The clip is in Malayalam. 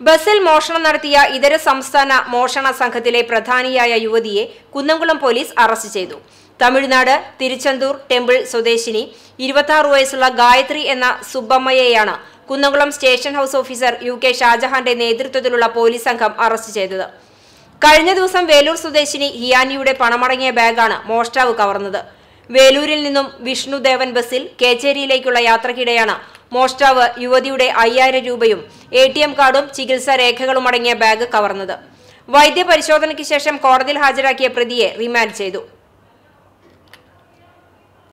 ബസ്സിൽ മോഷണം നടത്തിയ ഇതര സംസ്ഥാന മോഷണ സംഘത്തിലെ പ്രധാനിയായ യുവതിയെ കുന്നംകുളം പോലീസ് അറസ്റ്റ് ചെയ്തു. തമിഴ്നാട് തിരുച്ചെന്തൂർ ടെമ്പിൾ സ്വദേശിനി ഇരുപത്തി വയസ്സുള്ള ഗായത്രി എന്ന സുബ്ബമ്മയെയാണ് Kunnamkulam station house officer U K ഷാജഹാന്റെ നേതൃത്വത്തിലുള്ള പോലീസ് സംഘം അറസ്റ്റ് ചെയ്തത്. കഴിഞ്ഞ ദിവസം വേലൂർ സ്വദേശിനി ഹിയാനിയുടെ പണമടങ്ങിയ ബാഗാണ് മോഷ്ടാവ് കവർന്നത്. വേലൂരിൽ നിന്നും വിഷ്ണുദേവൻ ബസിൽ കേച്ചേരിയിലേക്കുള്ള യാത്രക്കിടെയാണ് മോഷ്ടാവ് യുവതിയുടെ അയ്യായിരം രൂപയും എ ടി എം കാർഡും ചികിത്സാ രേഖകളും അടങ്ങിയ ബാഗ് കവർന്നത്. വൈദ്യപരിശോധനയ്ക്ക് ശേഷം കോടതിയിൽ ഹാജരാക്കിയ പ്രതിയെ റിമാൻഡ് ചെയ്തു.